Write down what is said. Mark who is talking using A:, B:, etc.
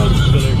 A: Road Spinner.